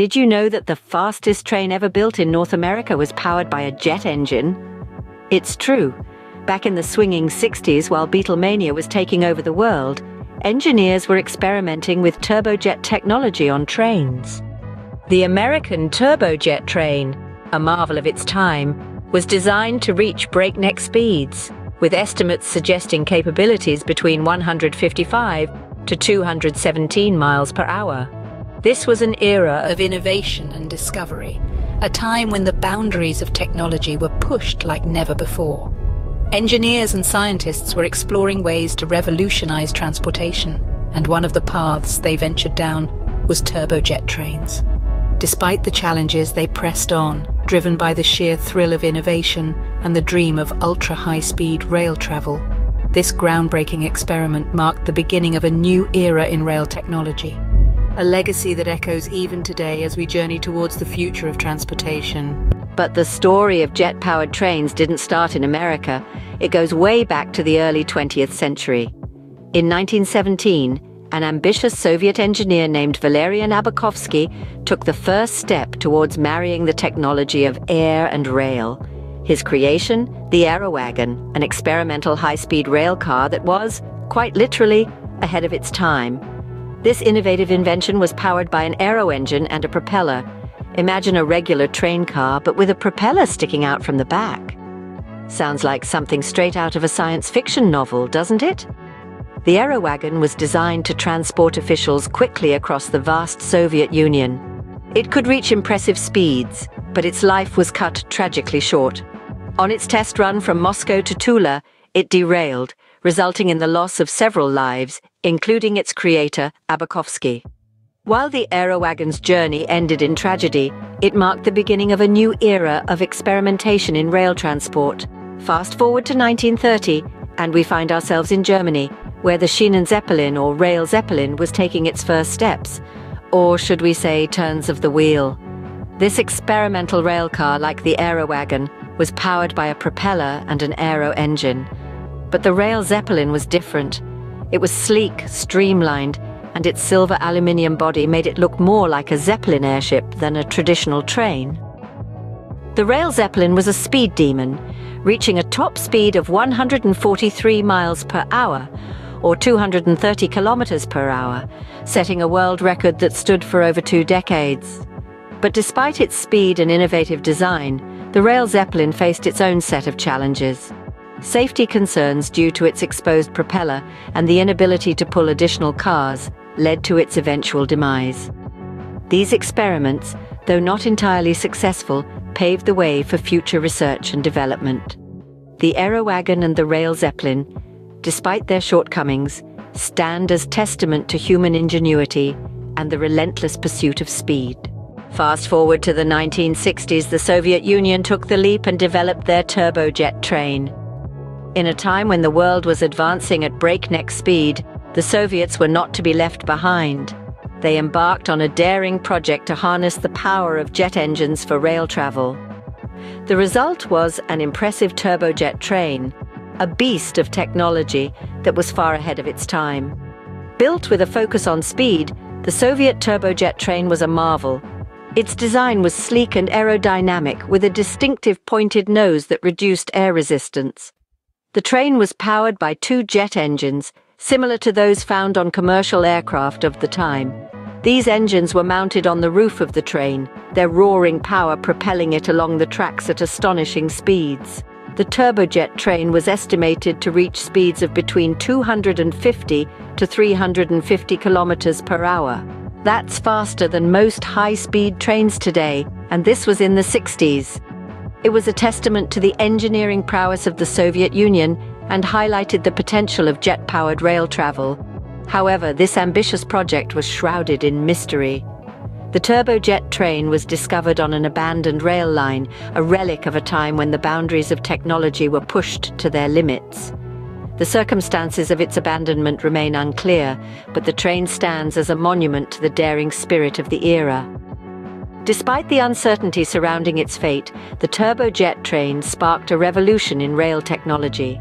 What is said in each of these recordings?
Did you know that the fastest train ever built in North America was powered by a jet engine? It's true. Back in the swinging 60s, while Beatlemania was taking over the world, engineers were experimenting with turbojet technology on trains. The American turbojet train, a marvel of its time, was designed to reach breakneck speeds, with estimates suggesting capabilities between 155 to 217 miles per hour. This was an era of innovation and discovery, a time when the boundaries of technology were pushed like never before. Engineers and scientists were exploring ways to revolutionize transportation, and one of the paths they ventured down was turbojet trains. Despite the challenges, they pressed on, driven by the sheer thrill of innovation and the dream of ultra-high-speed rail travel. This groundbreaking experiment marked the beginning of a new era in rail technology a legacy that echoes even today as we journey towards the future of transportation. But the story of jet-powered trains didn't start in America. It goes way back to the early 20th century. In 1917, an ambitious Soviet engineer named Valerian Abakovsky took the first step towards marrying the technology of air and rail. His creation, the Aerowagon, an experimental high-speed rail car that was, quite literally, ahead of its time. This innovative invention was powered by an aero engine and a propeller. Imagine a regular train car, but with a propeller sticking out from the back. Sounds like something straight out of a science fiction novel, doesn't it? The Aerowagon was designed to transport officials quickly across the vast Soviet Union. It could reach impressive speeds, but its life was cut tragically short. On its test run from Moscow to Tula, it derailed, resulting in the loss of several lives, including its creator, Abakovsky. While the Aerowagon's journey ended in tragedy, it marked the beginning of a new era of experimentation in rail transport. Fast forward to 1930, and we find ourselves in Germany, where the Schienen Zeppelin or Rail Zeppelin was taking its first steps, or should we say turns of the wheel. This experimental railcar, like the Aerowagon, was powered by a propeller and an aero engine. But the Rail Zeppelin was different. It was sleek, streamlined, and its silver aluminium body made it look more like a Zeppelin airship than a traditional train. The Rail Zeppelin was a speed demon, reaching a top speed of 143 miles per hour, or 230 kilometers per hour, setting a world record that stood for over two decades. But despite its speed and innovative design, the Rail Zeppelin faced its own set of challenges. Safety concerns due to its exposed propeller and the inability to pull additional cars led to its eventual demise. These experiments, though not entirely successful, paved the way for future research and development. The Aerowagon and the Rail Zeppelin, despite their shortcomings, stand as testament to human ingenuity and the relentless pursuit of speed. Fast forward to the 1960s, the Soviet Union took the leap and developed their turbojet train. In a time when the world was advancing at breakneck speed, the Soviets were not to be left behind. They embarked on a daring project to harness the power of jet engines for rail travel. The result was an impressive turbojet train, a beast of technology that was far ahead of its time. Built with a focus on speed, the Soviet turbojet train was a marvel. Its design was sleek and aerodynamic with a distinctive pointed nose that reduced air resistance. The train was powered by two jet engines, similar to those found on commercial aircraft of the time. These engines were mounted on the roof of the train, their roaring power propelling it along the tracks at astonishing speeds. The turbojet train was estimated to reach speeds of between 250 to 350 kilometers per hour. That's faster than most high-speed trains today, and this was in the 60s. It was a testament to the engineering prowess of the Soviet Union and highlighted the potential of jet-powered rail travel. However, this ambitious project was shrouded in mystery. The turbojet train was discovered on an abandoned rail line, a relic of a time when the boundaries of technology were pushed to their limits. The circumstances of its abandonment remain unclear, but the train stands as a monument to the daring spirit of the era. Despite the uncertainty surrounding its fate, the turbojet train sparked a revolution in rail technology.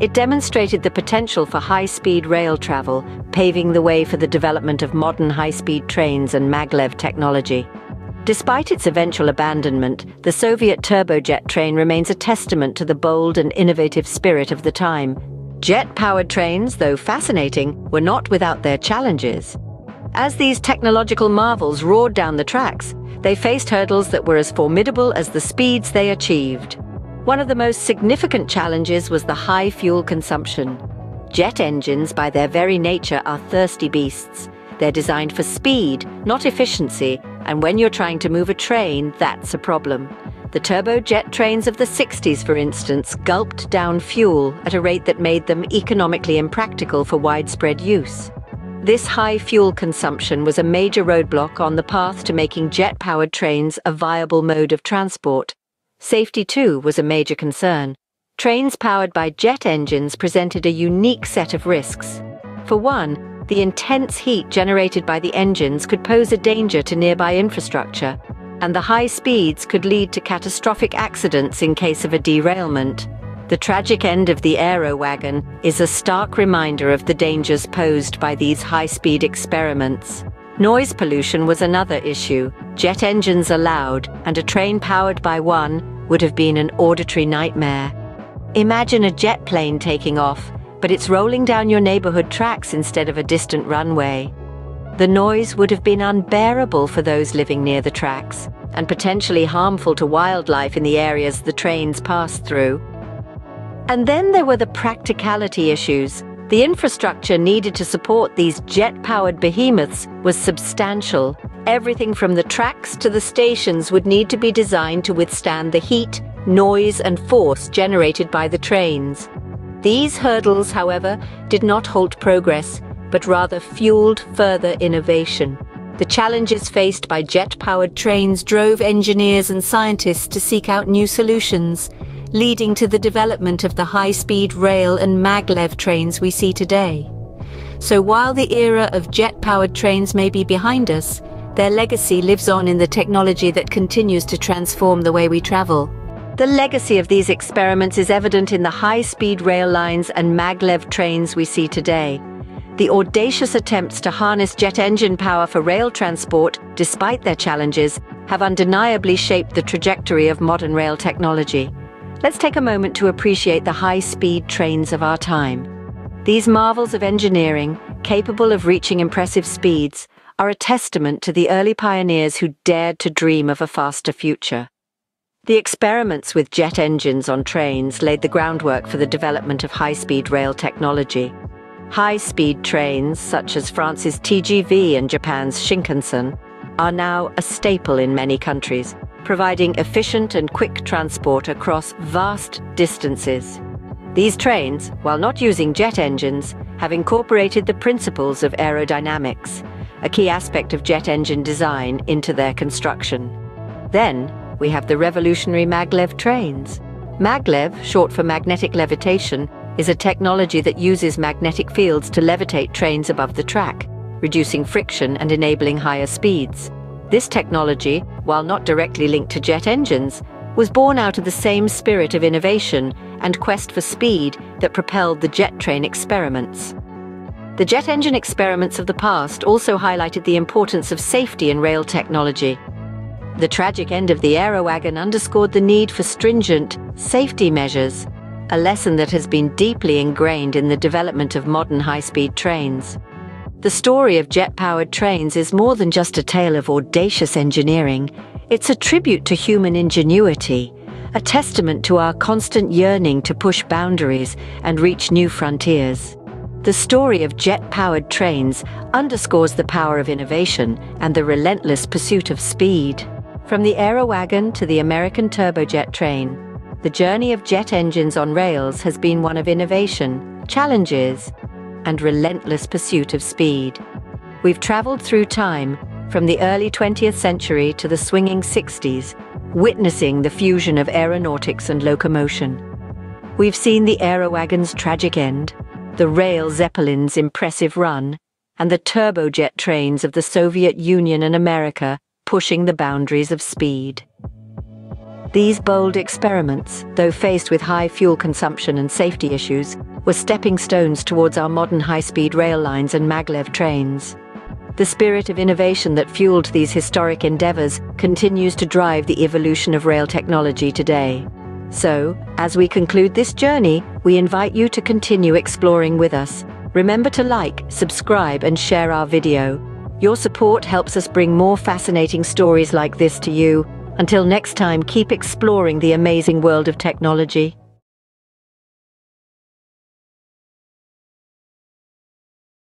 It demonstrated the potential for high-speed rail travel, paving the way for the development of modern high-speed trains and maglev technology. Despite its eventual abandonment, the Soviet turbojet train remains a testament to the bold and innovative spirit of the time. Jet-powered trains, though fascinating, were not without their challenges. As these technological marvels roared down the tracks, they faced hurdles that were as formidable as the speeds they achieved. One of the most significant challenges was the high fuel consumption. Jet engines, by their very nature, are thirsty beasts. They're designed for speed, not efficiency, and when you're trying to move a train, that's a problem. The turbojet trains of the 60s, for instance, gulped down fuel at a rate that made them economically impractical for widespread use. This high fuel consumption was a major roadblock on the path to making jet-powered trains a viable mode of transport. Safety, too, was a major concern. Trains powered by jet engines presented a unique set of risks. For one, the intense heat generated by the engines could pose a danger to nearby infrastructure, and the high speeds could lead to catastrophic accidents in case of a derailment. The tragic end of the Aerowagon is a stark reminder of the dangers posed by these high-speed experiments. Noise pollution was another issue. Jet engines allowed, and a train powered by one would have been an auditory nightmare. Imagine a jet plane taking off, but it's rolling down your neighborhood tracks instead of a distant runway. The noise would have been unbearable for those living near the tracks, and potentially harmful to wildlife in the areas the trains passed through. And then there were the practicality issues. The infrastructure needed to support these jet-powered behemoths was substantial. Everything from the tracks to the stations would need to be designed to withstand the heat, noise and force generated by the trains. These hurdles, however, did not halt progress, but rather fueled further innovation. The challenges faced by jet-powered trains drove engineers and scientists to seek out new solutions, leading to the development of the high-speed rail and maglev trains we see today. So while the era of jet-powered trains may be behind us, their legacy lives on in the technology that continues to transform the way we travel. The legacy of these experiments is evident in the high-speed rail lines and maglev trains we see today. The audacious attempts to harness jet engine power for rail transport, despite their challenges, have undeniably shaped the trajectory of modern rail technology. Let's take a moment to appreciate the high-speed trains of our time. These marvels of engineering, capable of reaching impressive speeds, are a testament to the early pioneers who dared to dream of a faster future. The experiments with jet engines on trains laid the groundwork for the development of high-speed rail technology. High-speed trains, such as France's TGV and Japan's Shinkansen, are now a staple in many countries, providing efficient and quick transport across vast distances. These trains, while not using jet engines, have incorporated the principles of aerodynamics, a key aspect of jet engine design, into their construction. Then, we have the revolutionary maglev trains. Maglev, short for magnetic levitation, is a technology that uses magnetic fields to levitate trains above the track, reducing friction and enabling higher speeds. This technology, while not directly linked to jet engines, was born out of the same spirit of innovation and quest for speed that propelled the jet train experiments. The jet engine experiments of the past also highlighted the importance of safety in rail technology. The tragic end of the Aerowagon underscored the need for stringent safety measures, a lesson that has been deeply ingrained in the development of modern high-speed trains. The story of jet-powered trains is more than just a tale of audacious engineering. It's a tribute to human ingenuity, a testament to our constant yearning to push boundaries and reach new frontiers. The story of jet-powered trains underscores the power of innovation and the relentless pursuit of speed. From the Aerowagon to the American turbojet train, the journey of jet engines on rails has been one of innovation, challenges, and relentless pursuit of speed. We've traveled through time, from the early 20th century to the swinging 60s, witnessing the fusion of aeronautics and locomotion. We've seen the Aerowagon's tragic end, the rail Zeppelin's impressive run, and the turbojet trains of the Soviet Union and America pushing the boundaries of speed. These bold experiments, though faced with high fuel consumption and safety issues, were stepping stones towards our modern high-speed rail lines and maglev trains. The spirit of innovation that fueled these historic endeavors continues to drive the evolution of rail technology today. So, as we conclude this journey, we invite you to continue exploring with us. Remember to like, subscribe and share our video. Your support helps us bring more fascinating stories like this to you. Until next time, keep exploring the amazing world of technology.